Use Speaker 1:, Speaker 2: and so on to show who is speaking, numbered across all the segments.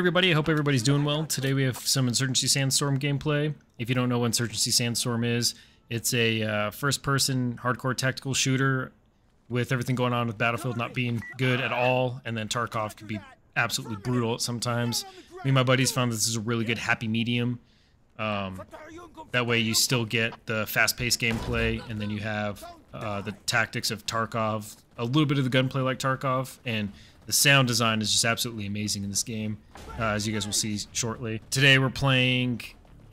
Speaker 1: everybody, I hope everybody's doing well. Today we have some Insurgency Sandstorm gameplay. If you don't know what Insurgency Sandstorm is, it's a uh, first-person hardcore tactical shooter with everything going on with Battlefield not being good at all, and then Tarkov can be absolutely brutal sometimes. Me and my buddies found this is a really good happy medium. Um, that way you still get the fast-paced gameplay, and then you have uh, the tactics of Tarkov, a little bit of the gunplay like Tarkov, and the sound design is just absolutely amazing in this game, uh, as you guys will see shortly. Today we're playing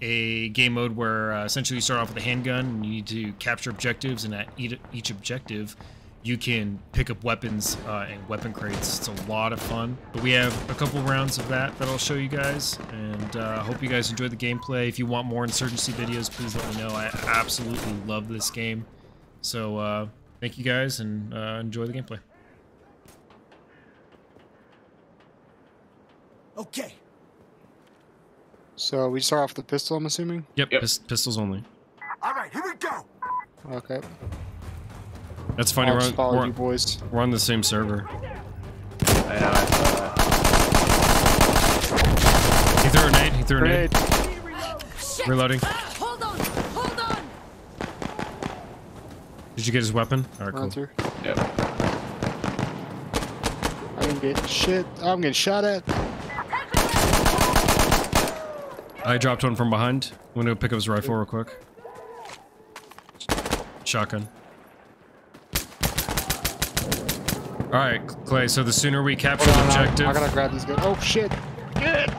Speaker 1: a game mode where uh, essentially you start off with a handgun and you need to capture objectives, and at each objective you can pick up weapons uh, and weapon crates. It's a lot of fun. But we have a couple rounds of that that I'll show you guys, and I uh, hope you guys enjoy the gameplay. If you want more Insurgency videos, please let me know. I absolutely love this game. So uh, thank you guys, and uh, enjoy the gameplay.
Speaker 2: Okay.
Speaker 3: So we start off with the pistol, I'm assuming?
Speaker 1: Yep, yep. Pist pistols only.
Speaker 2: All right, here we go.
Speaker 3: Okay.
Speaker 1: That's funny.
Speaker 3: I'll
Speaker 1: we're,
Speaker 3: follow
Speaker 1: we're,
Speaker 3: you boys.
Speaker 1: we're on the same server.
Speaker 4: I know. I saw
Speaker 1: that. He threw a nade. He threw a
Speaker 3: grenade.
Speaker 1: nade. Reloading.
Speaker 5: Ah, hold on. Hold on.
Speaker 1: Did you get his weapon? All right,
Speaker 3: Run
Speaker 1: cool.
Speaker 3: Through.
Speaker 4: Yep.
Speaker 3: I didn't get shit. I'm getting shot at.
Speaker 1: I dropped one from behind. I'm gonna go pick up his rifle real quick. Shotgun. Alright, Clay, so the sooner we capture the objective...
Speaker 3: I gotta grab these guys. Oh, shit! Good!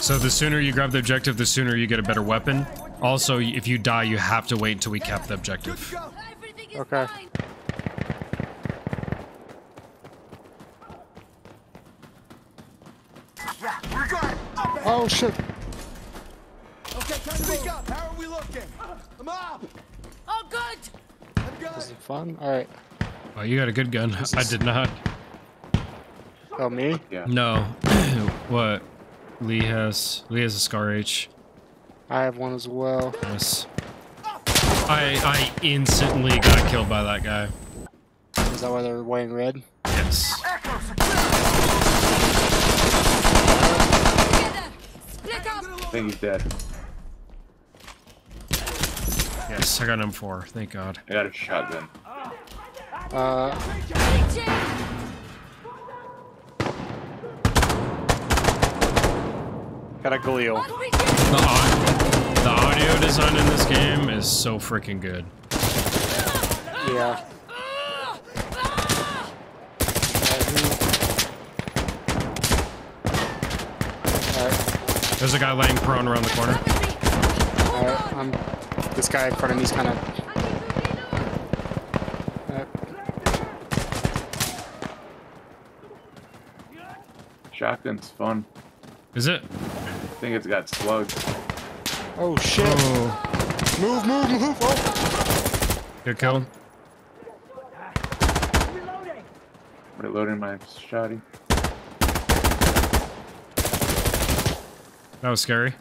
Speaker 1: So the sooner you grab the objective, the sooner you get a better weapon. Also, if you die, you have to wait until we cap the objective.
Speaker 3: Okay. Oh shit!
Speaker 2: Okay, time to speak up. How are we looking? I'm up.
Speaker 5: Oh, good.
Speaker 2: I'm good.
Speaker 3: This is fun. All right.
Speaker 1: Oh, you got a good gun. I did not.
Speaker 3: Oh me?
Speaker 4: Yeah.
Speaker 1: No. what? Lee has. Lee has a Scar H.
Speaker 3: I have one as well.
Speaker 1: Yes. I I instantly got killed by that guy.
Speaker 3: Is that why they're wearing red?
Speaker 1: Yes.
Speaker 4: I think he's dead.
Speaker 1: Yes, I got an M4. Thank God.
Speaker 4: I got a shotgun.
Speaker 3: Uh. Got a Galil.
Speaker 1: The, the audio design in this game is so freaking good.
Speaker 3: Yeah.
Speaker 1: There's a guy laying prone around the corner.
Speaker 3: Alright, I'm. This guy in front of me's kind of. Uh, right.
Speaker 4: Shotgun's fun.
Speaker 1: Is it?
Speaker 4: I think it's got slugs.
Speaker 3: Oh shit!
Speaker 1: Oh.
Speaker 3: Move, move, move! Oh.
Speaker 1: Good kill.
Speaker 4: Reloading my shotty.
Speaker 1: That was scary.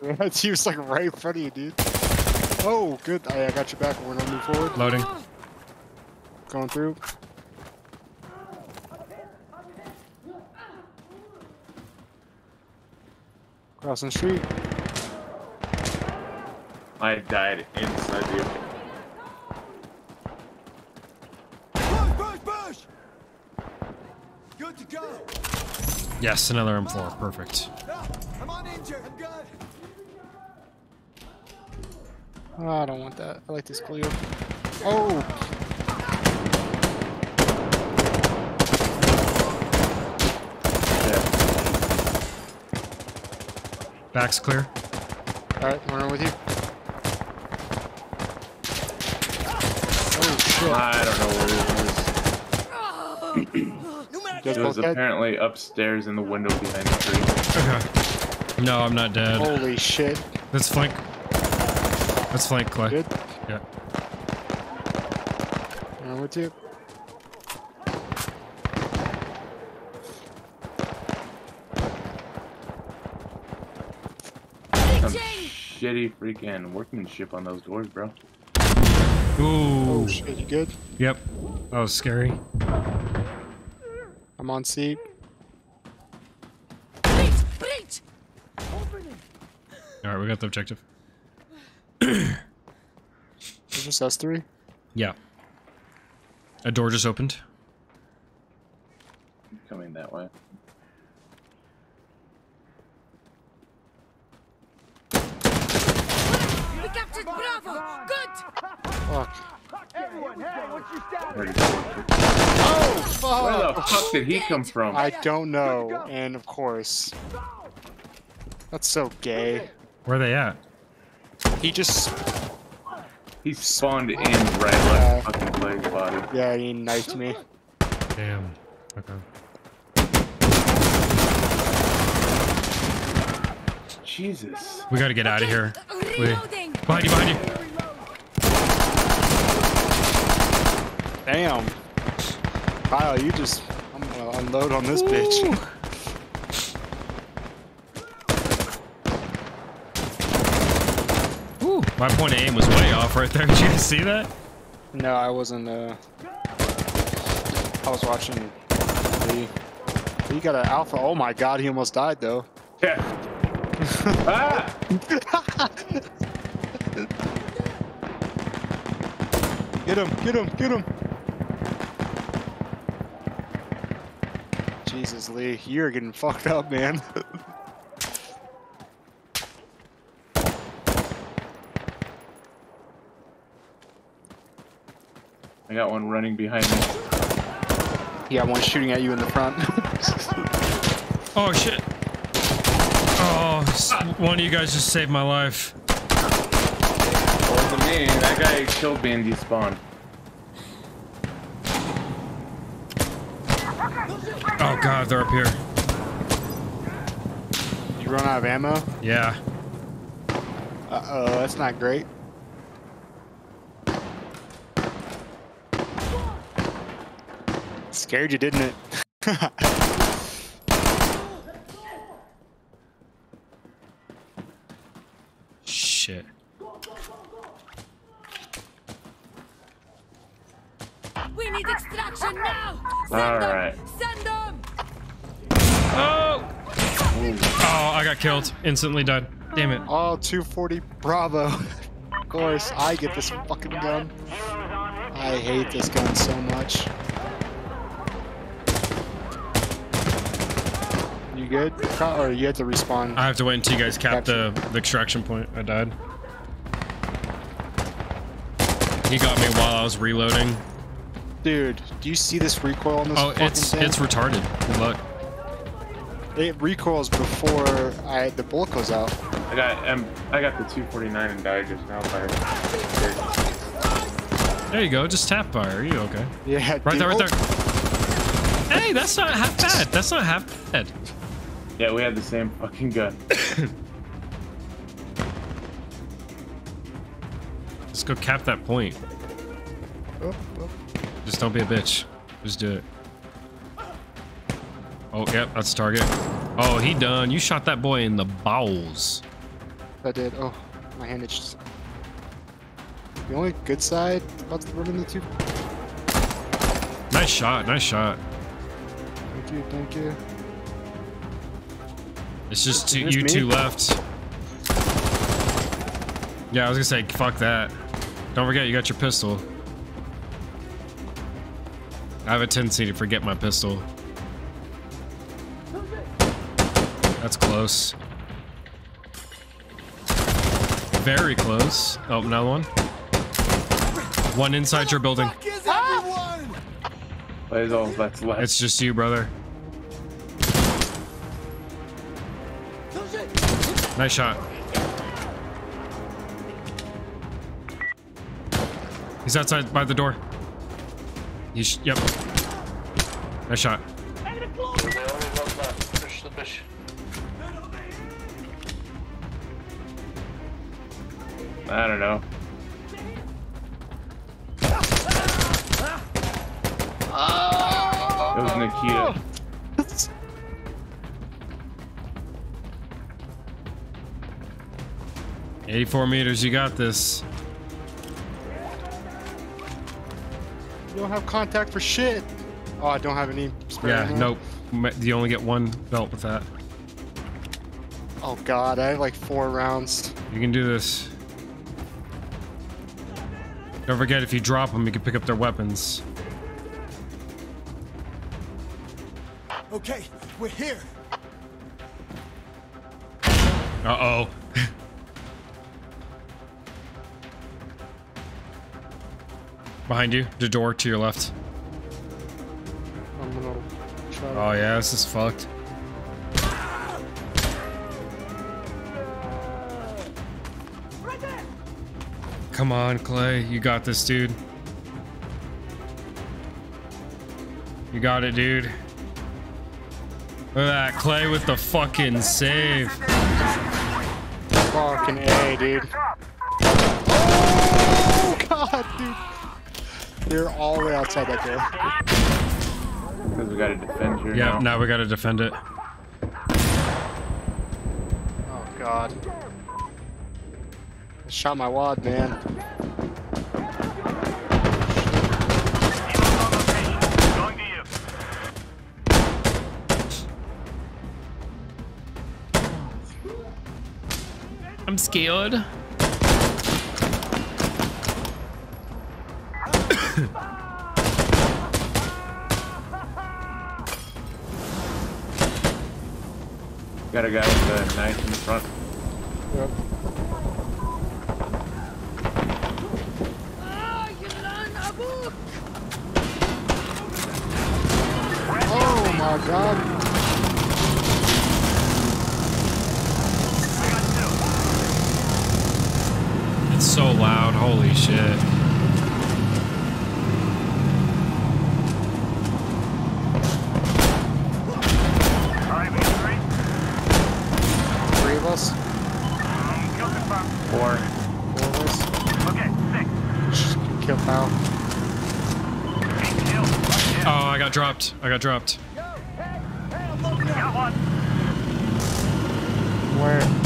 Speaker 3: he was like right in front of you, dude. Oh, good. Oh, I, I got your back. We're gonna move forward.
Speaker 1: Loading.
Speaker 3: Going through. Crossing the street.
Speaker 4: I died inside you.
Speaker 2: Push, push, push. Good to go.
Speaker 1: Yes, another M4. Perfect.
Speaker 2: I'm uninjured. I'm good.
Speaker 3: Oh, I don't want that. I like this Cleo. Oh!
Speaker 4: Yeah.
Speaker 1: Back's clear.
Speaker 3: Alright, I'm running with you. Oh shit.
Speaker 4: I don't know where it was.
Speaker 3: Just
Speaker 4: It was
Speaker 3: both dead?
Speaker 4: apparently upstairs in the window behind the tree.
Speaker 1: Okay. No, I'm not dead.
Speaker 3: Holy shit.
Speaker 1: Let's flank. Let's flank, Clay.
Speaker 3: Good.
Speaker 1: Yeah.
Speaker 3: I'm with you.
Speaker 4: Some shitty freaking workmanship on those doors, bro.
Speaker 1: Ooh.
Speaker 3: Oh shit, you good?
Speaker 1: Yep. That was scary.
Speaker 3: I'm on C.
Speaker 5: Breach! Breach!
Speaker 1: All right, we got the objective.
Speaker 3: Is this S3?
Speaker 1: Yeah. A door just opened.
Speaker 4: Coming that way.
Speaker 5: We captured Bravo! Good!
Speaker 3: Fuck.
Speaker 4: Where did he go?
Speaker 3: Oh,
Speaker 4: Where the fuck did he come from?
Speaker 3: I don't know. And of course. That's so gay.
Speaker 1: Where are they at?
Speaker 3: He just,
Speaker 4: He spawned in right left fucking Blake's body.
Speaker 3: yeah, he knifed me.
Speaker 1: Damn. Okay.
Speaker 4: Jesus.
Speaker 1: We gotta get out of here. Wait. Behind you, behind you.
Speaker 3: Damn. Kyle, you just, I'm gonna unload on this bitch.
Speaker 1: Ooh, my point of aim was way off right there. Did you guys see that?
Speaker 3: No, I wasn't, uh... I was watching Lee. He got an alpha. Oh my god, he almost died, though.
Speaker 4: Yeah. ah!
Speaker 3: Get him, get him, get him! Jesus, Lee, you're getting fucked up, man.
Speaker 4: I got one running behind me.
Speaker 3: yeah, one shooting at you in the front.
Speaker 1: Oh shit. Oh, s- one of you guys just saved my life.
Speaker 4: Wasn't me. That guy killed me and despawned.
Speaker 1: Oh god, they're up here.
Speaker 3: you run out of ammo?
Speaker 1: Yeah.
Speaker 3: Uh-oh, that's not great. Scared you, didn't it?
Speaker 1: Shit.
Speaker 5: We need extraction now! Send
Speaker 4: All
Speaker 5: them!
Speaker 4: right.
Speaker 5: Send them!
Speaker 1: Oh! Oh, I got killed. Instantly died. Damn it.
Speaker 3: Oh, 240 Bravo. of course, I get this fucking gun. I hate this gun so much. You good? Or you have to respawn?
Speaker 1: I have to wait until you guys cap the, the extraction point. I died. He got me while I was reloading.
Speaker 3: Dude, do you see this recoil on this
Speaker 1: Oh,
Speaker 3: fucking
Speaker 1: it's
Speaker 3: thing?
Speaker 1: it's retarded. Luck.
Speaker 3: It recoils before I the bullet goes out.
Speaker 4: I got um, I got the 249 and died just now by
Speaker 1: There you go. Just tap fire. Are you okay?
Speaker 3: Yeah,
Speaker 1: Right there, right there. Hey, that's not half bad. That's not half bad.
Speaker 4: Yeah, we had the same fucking gun.
Speaker 1: Let's go cap that point.
Speaker 3: oh, oh.
Speaker 1: Just don't be a bitch. Just do it. Oh, yep, that's target. Oh, he done. You shot that boy in the bowels.
Speaker 3: I did. Oh, my hand itches. The only good side about running the two.
Speaker 1: Nice shot. Nice shot.
Speaker 3: Thank you, thank you.
Speaker 1: It's just two, you
Speaker 3: me.
Speaker 1: two left. Yeah, I was gonna say, fuck that. Don't forget, you got your pistol. I have a tendency to forget my pistol. That's close. Very close. Oh, another one. One inside your building.
Speaker 2: Fuck is everyone?
Speaker 4: That is all that's left.
Speaker 1: It's just you, brother. Nice shot. He's outside by the door. He's yep. Nice shot.
Speaker 4: It was Nikita.
Speaker 1: 84 meters, you got this.
Speaker 3: You don't have contact for shit. Oh, I don't have any spare
Speaker 1: Yeah,
Speaker 3: ammo.
Speaker 1: nope. You only get one belt with that.
Speaker 3: Oh god, I have like four rounds.
Speaker 1: You can do this. Don't forget, if you drop them, you can pick up their weapons.
Speaker 2: Okay, we're here.
Speaker 1: Uh-oh. Behind you, the door to your left.
Speaker 3: I'm gonna try
Speaker 1: Oh yeah, this is fucked. Come on, Clay. You got this, dude. You got it, dude. Look at that, Clay with the fucking save.
Speaker 3: fucking A, dude. Oh god, dude. You're all the way outside that door.
Speaker 4: Because we gotta defend here
Speaker 1: Yeah,
Speaker 4: now.
Speaker 1: now we gotta defend it.
Speaker 3: Oh god. I shot my wad, man.
Speaker 1: I'm scared.
Speaker 4: Got a guy with a knife in the front.
Speaker 3: Yep.
Speaker 5: Yılan abuk!
Speaker 3: Oh my god.
Speaker 1: It's so loud. Holy shit.
Speaker 3: Three of us?
Speaker 4: Four.
Speaker 3: Four of us? Just Kill Kyle.
Speaker 1: Oh, I got dropped. I got dropped.
Speaker 3: Where?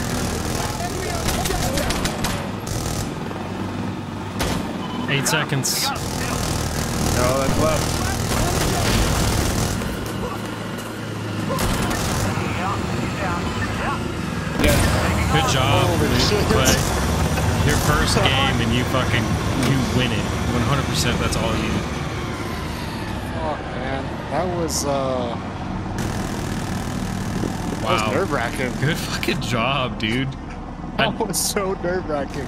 Speaker 1: Eight seconds.
Speaker 4: No, that's left. Yes.
Speaker 1: Good job. Clay. Your first game and you fucking, you win it. 100% that's all you need.
Speaker 3: Fuck, man. That was, uh... That was
Speaker 1: Wow.
Speaker 3: nerve-wracking.
Speaker 1: Good fucking job, dude.
Speaker 3: That was so nerve-wracking.